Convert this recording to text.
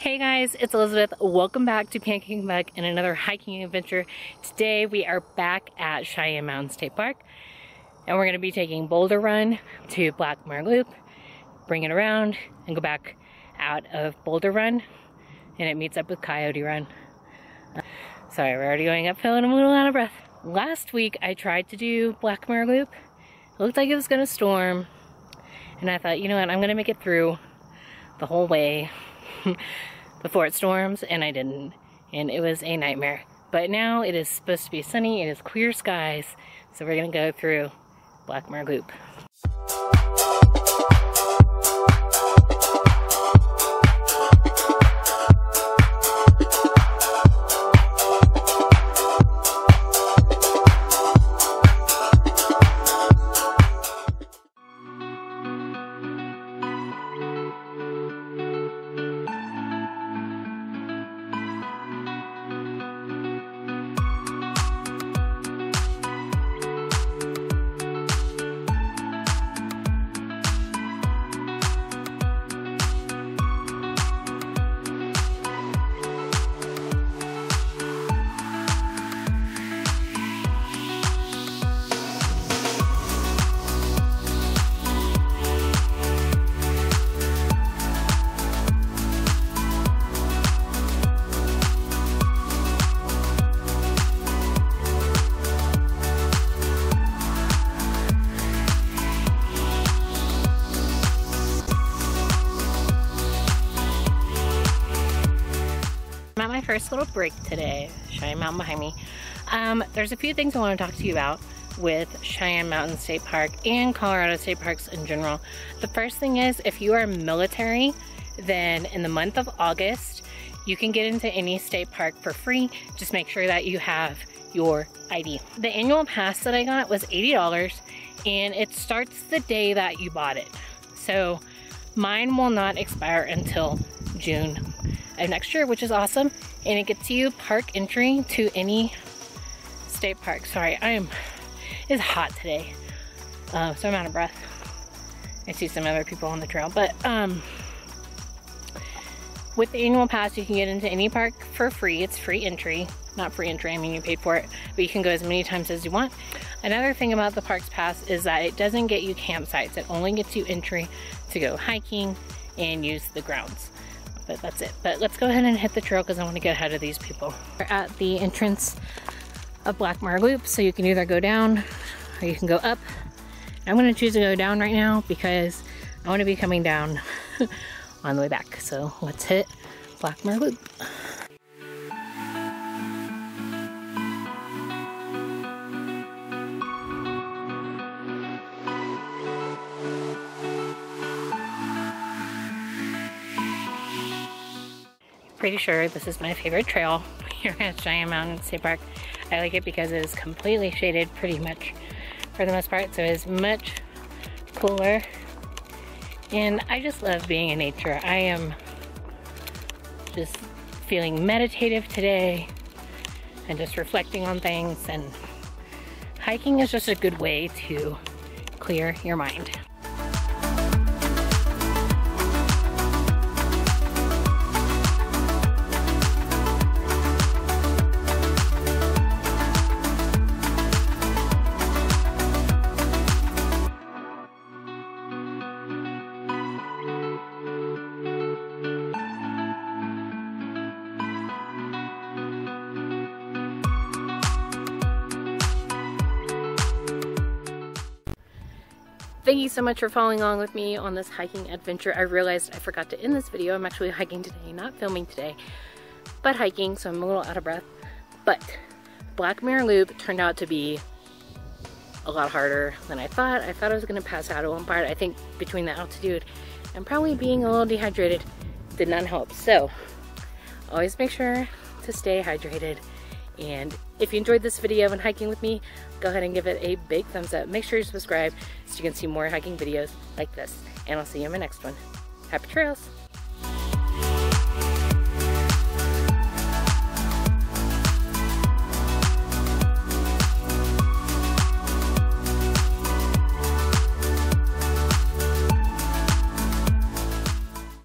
Hey guys, it's Elizabeth. Welcome back to Pancake and Pug and another hiking adventure. Today we are back at Cheyenne Mountain State Park and we're going to be taking Boulder Run to Blackmer Loop, bring it around and go back out of Boulder Run and it meets up with Coyote Run. Sorry, we're already going uphill and I'm a little out of breath. Last week I tried to do Blackmer Loop. It looked like it was going to storm and I thought, you know what, I'm going to make it through the whole way before it storms and I didn't. And it was a nightmare. But now it is supposed to be sunny it is clear skies so we're gonna go through Blackmer Loop my first little break today, Cheyenne Mountain behind me. Um, there's a few things I want to talk to you about with Cheyenne Mountain State Park and Colorado State Parks in general. The first thing is if you are military, then in the month of August, you can get into any state park for free. Just make sure that you have your ID. The annual pass that I got was $80 and it starts the day that you bought it. So mine will not expire until June of next year, which is awesome. And it gets you park entry to any state park. Sorry, I am, it's hot today. Uh, so I'm out of breath. I see some other people on the trail, but um, with the annual pass, you can get into any park for free. It's free entry. Not free entry, I mean you paid for it, but you can go as many times as you want. Another thing about the Parks Pass is that it doesn't get you campsites. It only gets you entry to go hiking and use the grounds but that's it. But let's go ahead and hit the trail because I want to get ahead of these people. We're at the entrance of Blackmer Loop, so you can either go down or you can go up. I'm going to choose to go down right now because I want to be coming down on the way back. So let's hit Blackmer Loop. Pretty sure this is my favorite trail here at Cheyenne Mountain State Park. I like it because it is completely shaded pretty much for the most part, so it's much cooler. And I just love being in nature. I am just feeling meditative today and just reflecting on things and hiking is just a good way to clear your mind. Thank you so much for following along with me on this hiking adventure. I realized I forgot to end this video. I'm actually hiking today, not filming today, but hiking, so I'm a little out of breath. But Blackmer Loop turned out to be a lot harder than I thought. I thought I was gonna pass out at one part. I think between the altitude and probably being a little dehydrated did not help. So always make sure to stay hydrated and if you enjoyed this video and hiking with me, go ahead and give it a big thumbs up. Make sure you subscribe so you can see more hiking videos like this. And I'll see you in my next one. Happy trails!